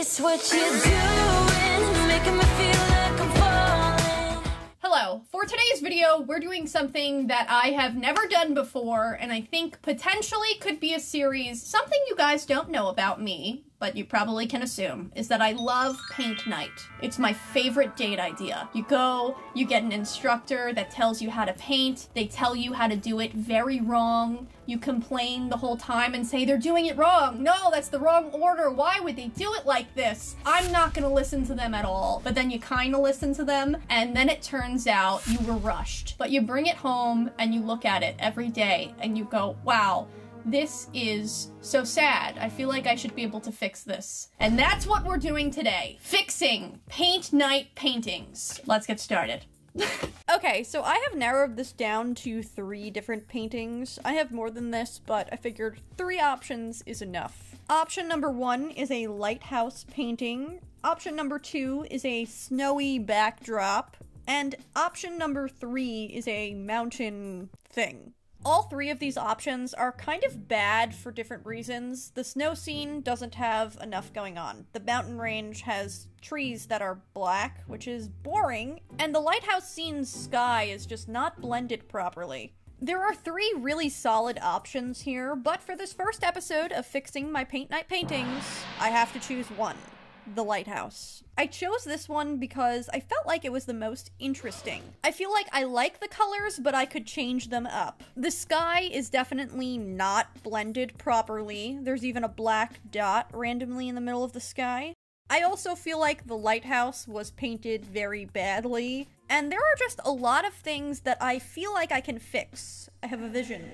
It's what you're doing, making me feel like I'm falling. Hello. For today's video, we're doing something that I have never done before, and I think potentially could be a series, something you guys don't know about me, but you probably can assume, is that I love paint night. It's my favorite date idea. You go, you get an instructor that tells you how to paint, they tell you how to do it very wrong, you complain the whole time and say they're doing it wrong. No, that's the wrong order. Why would they do it like this? I'm not gonna listen to them at all. But then you kinda listen to them, and then it turns out you were rushed. But you bring it home and you look at it every day and you go, wow, this is so sad. I feel like I should be able to fix this. And that's what we're doing today. Fixing paint night paintings. Let's get started. okay, so I have narrowed this down to three different paintings. I have more than this, but I figured three options is enough. Option number one is a lighthouse painting. Option number two is a snowy backdrop. And option number three is a mountain thing. All three of these options are kind of bad for different reasons. The snow scene doesn't have enough going on. The mountain range has trees that are black, which is boring, and the lighthouse scene's sky is just not blended properly. There are three really solid options here, but for this first episode of fixing my paint night paintings, I have to choose one the lighthouse. I chose this one because I felt like it was the most interesting. I feel like I like the colors, but I could change them up. The sky is definitely not blended properly. There's even a black dot randomly in the middle of the sky. I also feel like the lighthouse was painted very badly, and there are just a lot of things that I feel like I can fix. I have a vision.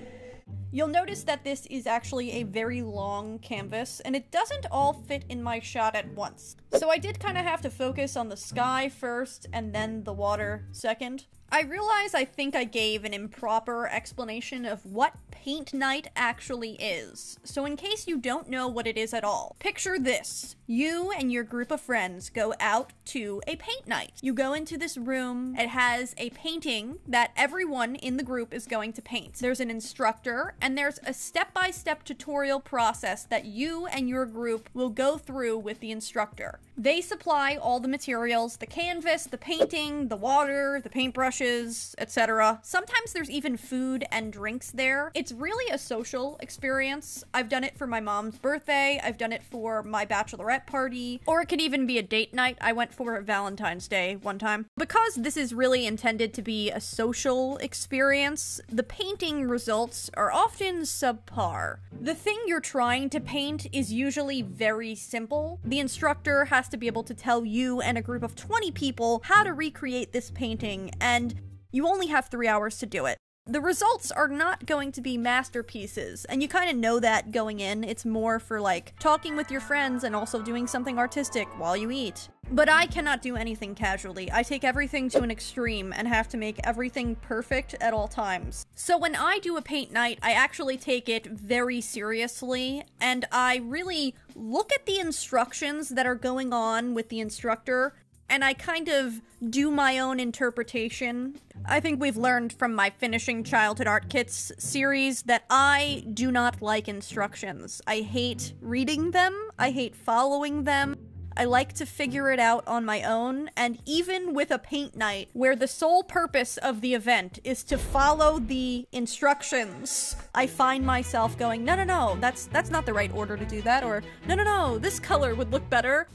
You'll notice that this is actually a very long canvas, and it doesn't all fit in my shot at once. So I did kind of have to focus on the sky first, and then the water second. I realize I think I gave an improper explanation of what paint night actually is. So in case you don't know what it is at all, picture this. You and your group of friends go out to a paint night. You go into this room, it has a painting that everyone in the group is going to paint. There's an instructor, and there's a step-by-step tutorial process that you and your group will go through with the instructor. They supply all the materials, the canvas, the painting, the water, the paintbrushes, etc. Sometimes there's even food and drinks there. Really a social experience. I've done it for my mom's birthday, I've done it for my bachelorette party, or it could even be a date night I went for Valentine's Day one time. Because this is really intended to be a social experience, the painting results are often subpar. The thing you're trying to paint is usually very simple. The instructor has to be able to tell you and a group of 20 people how to recreate this painting, and you only have three hours to do it. The results are not going to be masterpieces, and you kind of know that going in. It's more for like talking with your friends and also doing something artistic while you eat. But I cannot do anything casually. I take everything to an extreme and have to make everything perfect at all times. So when I do a paint night, I actually take it very seriously and I really look at the instructions that are going on with the instructor and I kind of do my own interpretation. I think we've learned from my finishing childhood art kits series that I do not like instructions. I hate reading them, I hate following them. I like to figure it out on my own, and even with a paint night, where the sole purpose of the event is to follow the instructions, I find myself going, no, no, no, that's that's not the right order to do that, or no, no, no, this color would look better.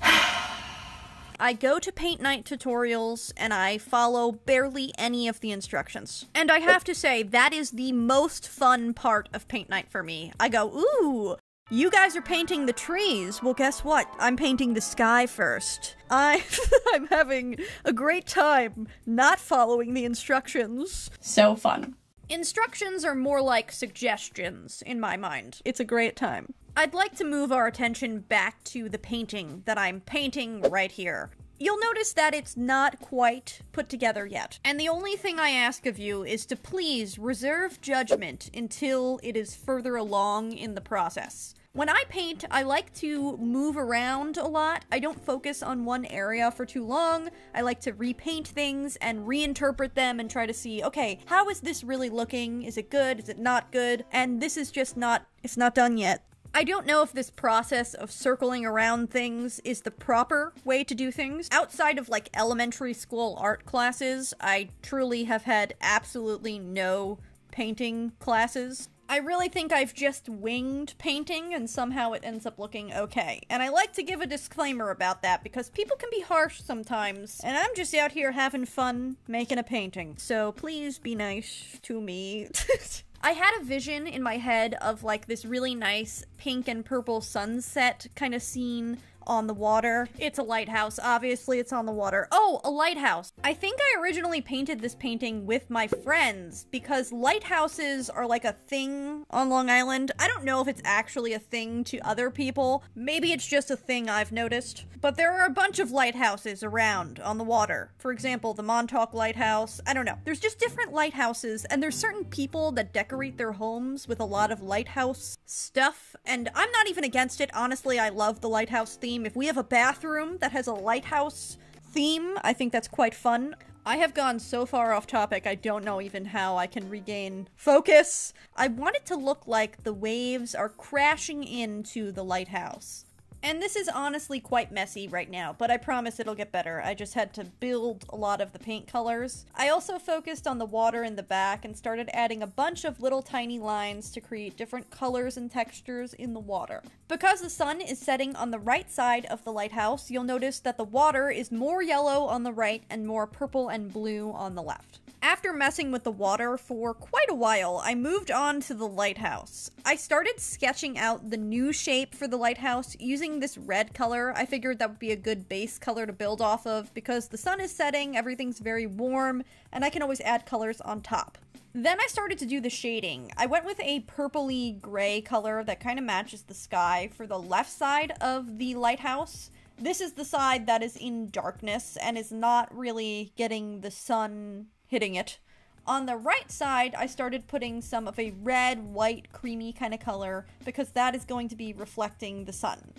I go to paint night tutorials and I follow barely any of the instructions. And I have to say, that is the most fun part of paint night for me. I go, ooh, you guys are painting the trees. Well, guess what? I'm painting the sky first. I I'm having a great time not following the instructions. So fun. Instructions are more like suggestions in my mind. It's a great time. I'd like to move our attention back to the painting that I'm painting right here. You'll notice that it's not quite put together yet. And the only thing I ask of you is to please reserve judgment until it is further along in the process. When I paint, I like to move around a lot. I don't focus on one area for too long. I like to repaint things and reinterpret them and try to see, okay, how is this really looking? Is it good? Is it not good? And this is just not, it's not done yet. I don't know if this process of circling around things is the proper way to do things. Outside of like elementary school art classes, I truly have had absolutely no painting classes. I really think I've just winged painting and somehow it ends up looking okay. And I like to give a disclaimer about that because people can be harsh sometimes. And I'm just out here having fun making a painting. So please be nice to me. I had a vision in my head of like this really nice pink and purple sunset kind of scene on the water. It's a lighthouse. Obviously, it's on the water. Oh, a lighthouse. I think I originally painted this painting with my friends because lighthouses are like a thing on Long Island. I don't know if it's actually a thing to other people. Maybe it's just a thing I've noticed. But there are a bunch of lighthouses around on the water. For example, the Montauk Lighthouse. I don't know. There's just different lighthouses, and there's certain people that decorate their homes with a lot of lighthouse stuff. And I'm not even against it. Honestly, I love the lighthouse theme. If we have a bathroom that has a lighthouse theme, I think that's quite fun. I have gone so far off topic, I don't know even how I can regain focus. I want it to look like the waves are crashing into the lighthouse. And this is honestly quite messy right now, but I promise it'll get better. I just had to build a lot of the paint colors. I also focused on the water in the back and started adding a bunch of little tiny lines to create different colors and textures in the water. Because the sun is setting on the right side of the lighthouse, you'll notice that the water is more yellow on the right and more purple and blue on the left. After messing with the water for quite a while, I moved on to the lighthouse. I started sketching out the new shape for the lighthouse using this red color. I figured that would be a good base color to build off of because the sun is setting, everything's very warm, and I can always add colors on top. Then I started to do the shading. I went with a purpley gray color that kind of matches the sky for the left side of the lighthouse. This is the side that is in darkness and is not really getting the sun hitting it. On the right side, I started putting some of a red, white, creamy kind of color because that is going to be reflecting the sun.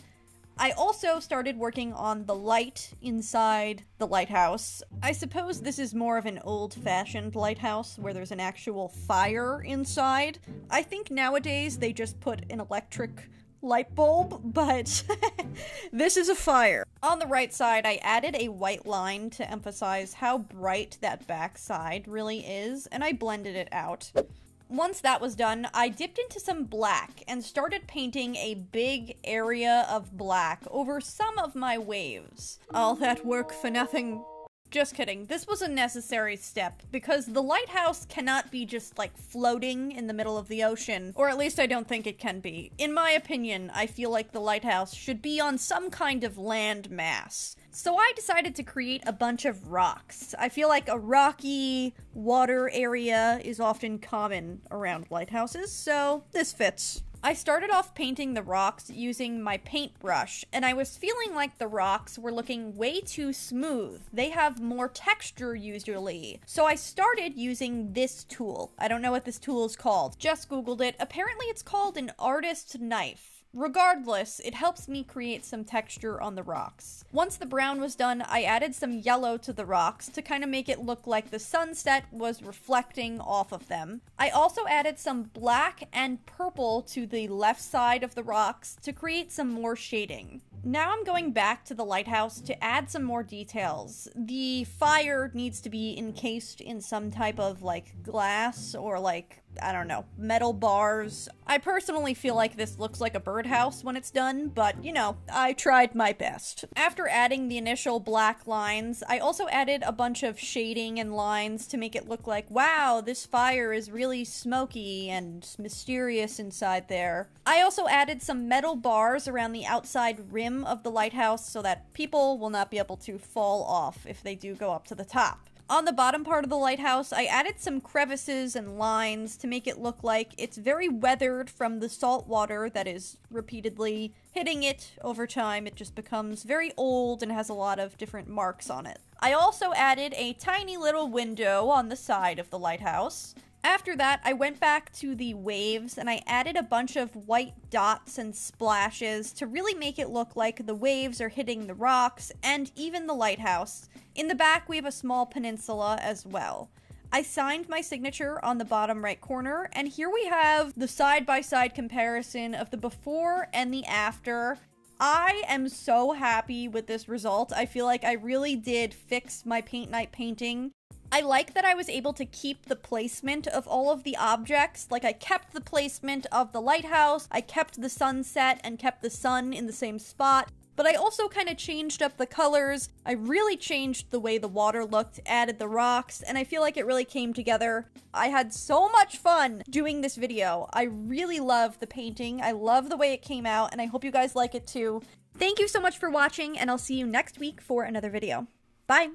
I also started working on the light inside the lighthouse. I suppose this is more of an old fashioned lighthouse where there's an actual fire inside. I think nowadays they just put an electric light bulb, but this is a fire. On the right side, I added a white line to emphasize how bright that back side really is, and I blended it out. Once that was done, I dipped into some black and started painting a big area of black over some of my waves. All that work for nothing. Just kidding. This was a necessary step because the lighthouse cannot be just like floating in the middle of the ocean, or at least I don't think it can be. In my opinion, I feel like the lighthouse should be on some kind of land mass. So I decided to create a bunch of rocks. I feel like a rocky water area is often common around lighthouses, so this fits. I started off painting the rocks using my paintbrush, and I was feeling like the rocks were looking way too smooth. They have more texture usually. So I started using this tool. I don't know what this tool is called. Just googled it. Apparently it's called an artist knife. Regardless, it helps me create some texture on the rocks. Once the brown was done, I added some yellow to the rocks to kind of make it look like the sunset was reflecting off of them. I also added some black and purple to the left side of the rocks to create some more shading. Now I'm going back to the lighthouse to add some more details. The fire needs to be encased in some type of like glass or like I don't know, metal bars. I personally feel like this looks like a birdhouse when it's done, but you know, I tried my best. After adding the initial black lines, I also added a bunch of shading and lines to make it look like, wow, this fire is really smoky and mysterious inside there. I also added some metal bars around the outside rim of the lighthouse so that people will not be able to fall off if they do go up to the top. On the bottom part of the lighthouse, I added some crevices and lines to make it look like it's very weathered from the salt water that is repeatedly hitting it over time. It just becomes very old and has a lot of different marks on it. I also added a tiny little window on the side of the lighthouse. After that, I went back to the waves and I added a bunch of white dots and splashes to really make it look like the waves are hitting the rocks and even the lighthouse. In the back, we have a small peninsula as well. I signed my signature on the bottom right corner, and here we have the side by side comparison of the before and the after. I am so happy with this result. I feel like I really did fix my paint night painting. I like that I was able to keep the placement of all of the objects. Like, I kept the placement of the lighthouse, I kept the sunset, and kept the sun in the same spot. But I also kind of changed up the colors. I really changed the way the water looked, added the rocks, and I feel like it really came together. I had so much fun doing this video. I really love the painting. I love the way it came out, and I hope you guys like it too. Thank you so much for watching, and I'll see you next week for another video. Bye!